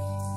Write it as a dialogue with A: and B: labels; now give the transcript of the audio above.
A: Amen.